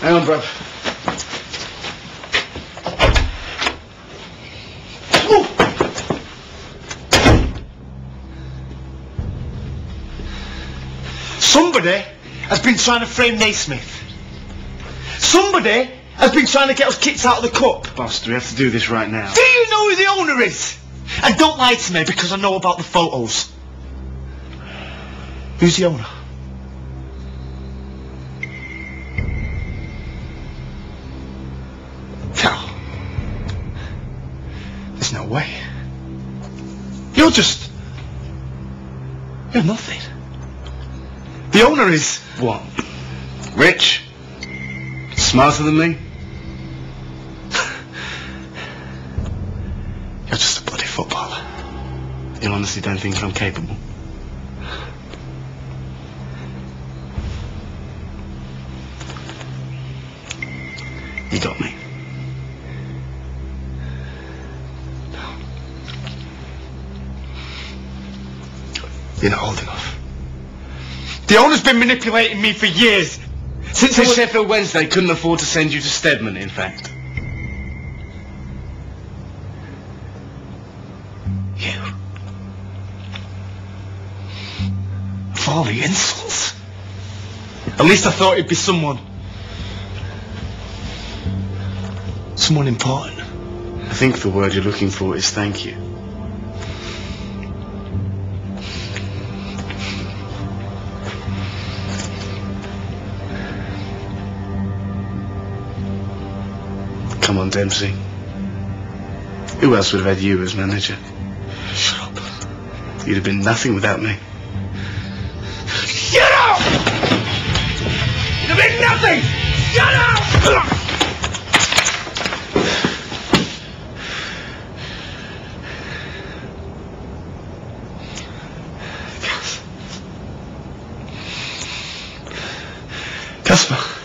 Hang on, bruv. Somebody has been trying to frame Naismith. Somebody has been trying to get us kicked out of the cup. Do we have to do this right now? Do you know who the owner is? And don't lie to me because I know about the photos. Who's the owner? There's no way. You're just... You're nothing. The owner is... What? Rich? Smarter than me? You're just a bloody footballer. You honestly don't think I'm capable? You got me. You're not old enough. The owner's been manipulating me for years. Since So. Sheffield Wednesday couldn't afford to send you to Stedman, in fact. You. For all the insults. At least I thought it'd be someone. Someone important. I think the word you're looking for is thank you. Come on, Dempsey. Who else would have had you as manager? Shut up. You'd have been nothing without me. Shut up! You'd have been nothing! Shut up! Casper.